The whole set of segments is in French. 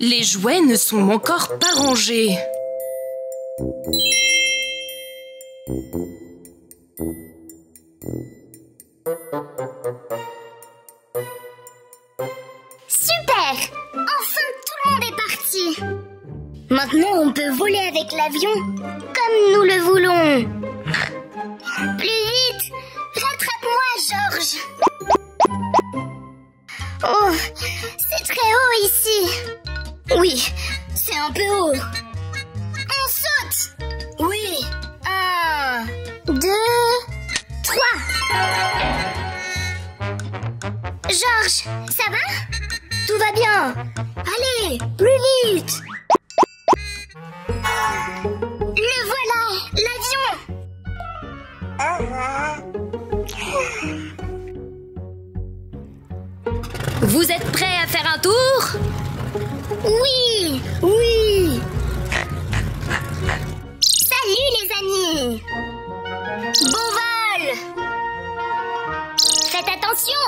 Les jouets ne sont encore pas rangés. Super Enfin, tout le monde est parti Maintenant, on peut voler avec l'avion comme nous le voulons. Plus vite Rattrape-moi, Georges Oh, très haut ici. Oui, c'est un peu haut. On saute Oui. Un, deux, trois. Georges, ça va? Tout va bien. Allez, plus vite. Le voilà, l'avion. Vous êtes prêts à faire un tour? Oui, oui. Salut les amis. Bon vol. Faites attention.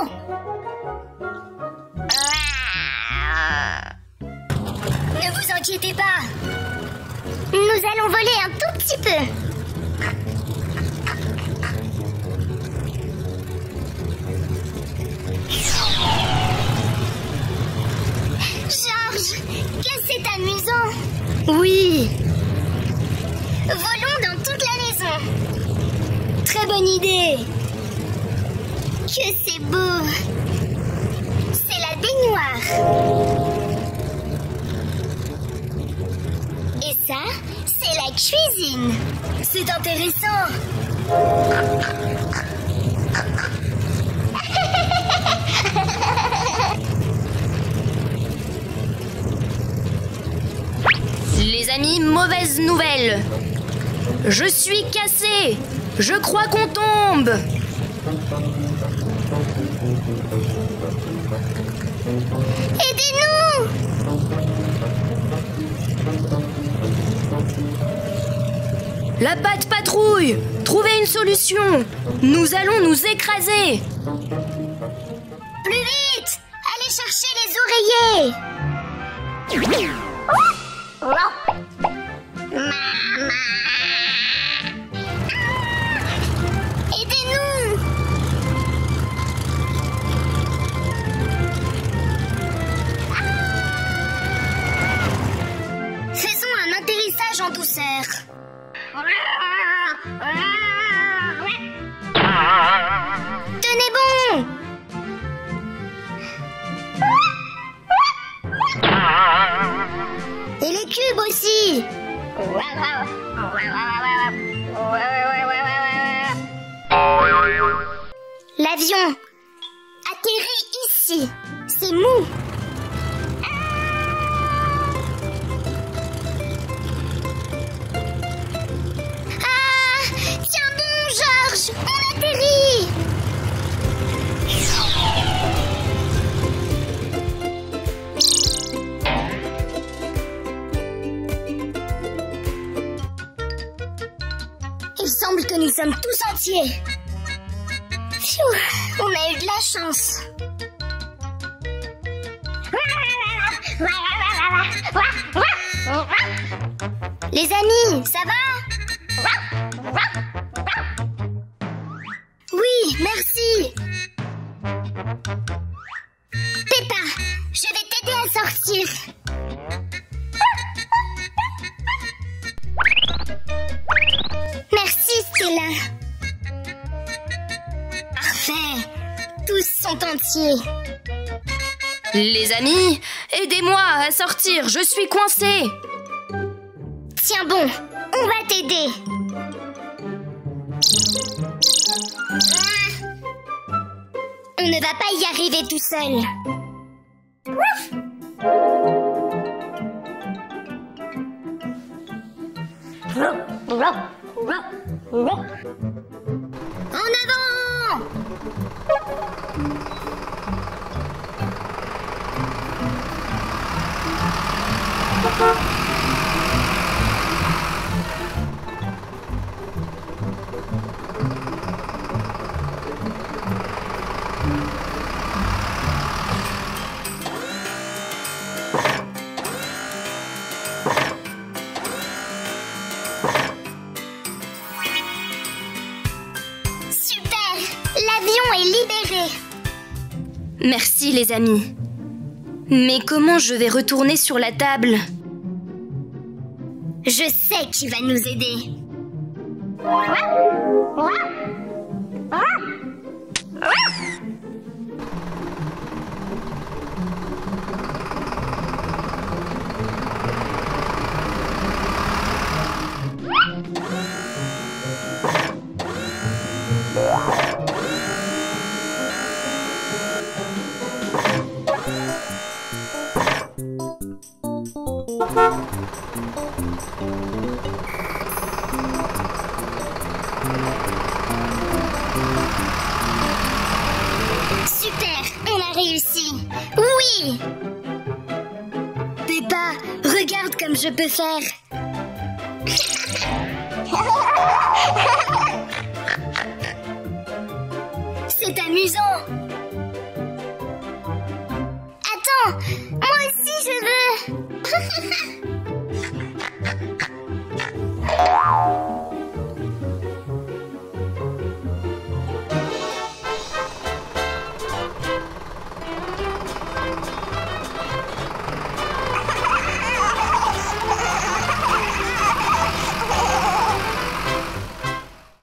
Ne vous inquiétez pas. Nous allons voler un tout petit peu. Volons dans toute la maison. Très bonne idée. Que c'est beau. C'est la baignoire. Et ça, c'est la cuisine. C'est intéressant. Les mauvaise nouvelle. Je suis cassé. Je crois qu'on tombe. Aidez-nous La patte patrouille. Trouvez une solution. Nous allons nous écraser. Plus vite Allez chercher les oreillers en douceur. Tenez bon. Cubes L'avion atterrit ici. C'est mou. Pfiou, on a eu de la chance. Les amis, ça va? Les amis, aidez-moi à sortir. Je suis coincé. Tiens bon, on va t'aider. On ne va pas y arriver tout seul. Super L'avion est libéré. Merci les amis. Mais comment je vais retourner sur la table? Je sais qui va nous aider. Super, on a réussi. Oui. Peppa, regarde comme je peux faire. C'est amusant. Attends, Ha ha!